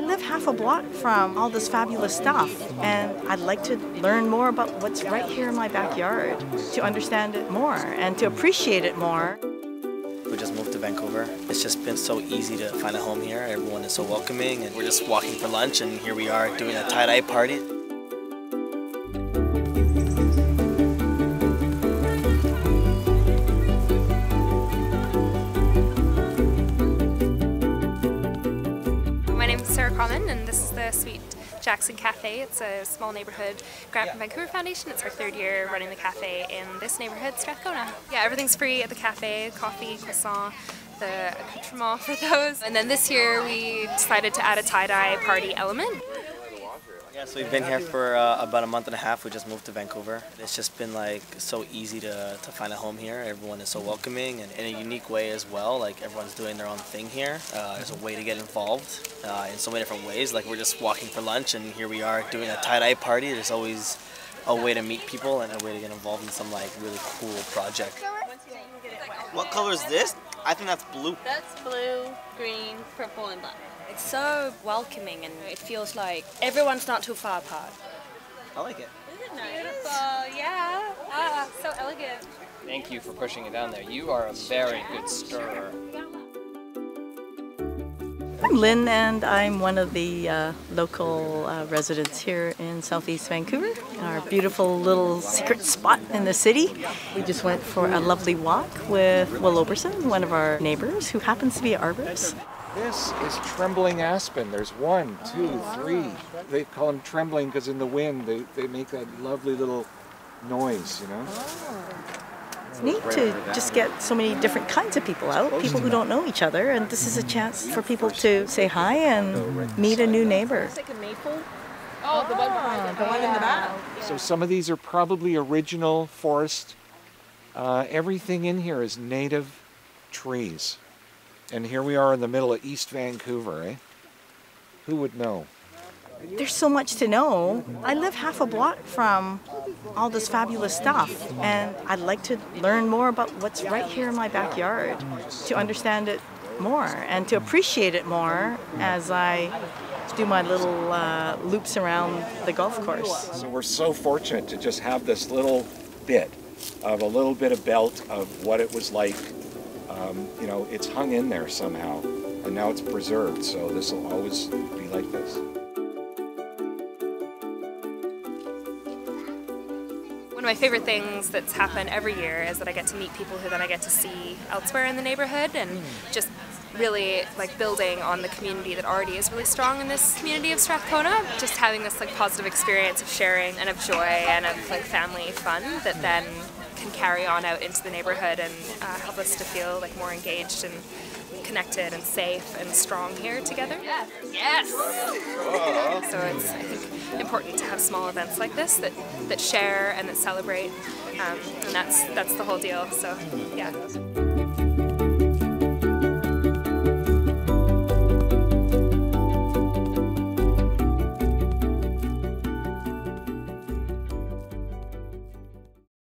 I live half a block from all this fabulous stuff, and I'd like to learn more about what's right here in my backyard to understand it more and to appreciate it more. We just moved to Vancouver. It's just been so easy to find a home here. Everyone is so welcoming, and we're just walking for lunch, and here we are doing a tie dye party. Sarah Common, and this is the Sweet Jackson Cafe. It's a small neighborhood grant from Vancouver Foundation. It's our third year running the cafe in this neighborhood, Strathcona. Yeah, everything's free at the cafe coffee, croissant, the accoutrement for those. And then this year we decided to add a tie dye party element. Yeah, so we've been here for uh, about a month and a half. We just moved to Vancouver. It's just been like so easy to, to find a home here. Everyone is so welcoming and in a unique way as well. Like everyone's doing their own thing here. Uh, there's a way to get involved uh, in so many different ways. Like we're just walking for lunch and here we are doing a tie-dye party. There's always a way to meet people and a way to get involved in some like really cool project. What color is this? I think that's blue. That's blue, green, purple, and black. It's so welcoming and it feels like everyone's not too far apart. I like it. Isn't it. Beautiful, yeah. Ah, so elegant. Thank you for pushing it down there. You are a very good stirrer. I'm Lynn, and I'm one of the uh, local uh, residents here in southeast Vancouver, our beautiful little secret spot in the city. We just went for a lovely walk with Will Oberson, one of our neighbors, who happens to be an arborist. This is trembling aspen. There's one, two, three. They call them trembling because in the wind they, they make that lovely little noise, you know? It's neat to just get so many different kinds of people out, people who don't know each other, and this is a chance for people to say hi and meet a new neighbor. It's like a maple. Oh, the one behind the one in the back. So some of these are probably original forest. Uh, everything in here is native trees. And here we are in the middle of East Vancouver, eh? Who would know? There's so much to know. I live half a block from all this fabulous stuff, and I'd like to learn more about what's right here in my backyard to understand it more and to appreciate it more as I do my little uh, loops around the golf course. So we're so fortunate to just have this little bit of a little bit of belt of what it was like. Um, you know, it's hung in there somehow, and now it's preserved. So this will always be like this. One of my favorite things that's happened every year is that I get to meet people who then I get to see elsewhere in the neighborhood and just really like building on the community that already is really strong in this community of Strathcona. Just having this like positive experience of sharing and of joy and of like family fun that then can carry on out into the neighborhood and uh, help us to feel like more engaged and connected and safe and strong here together. Yes. Yes. so it's I think important to have small events like this that that share and that celebrate, um, and that's that's the whole deal. So yeah.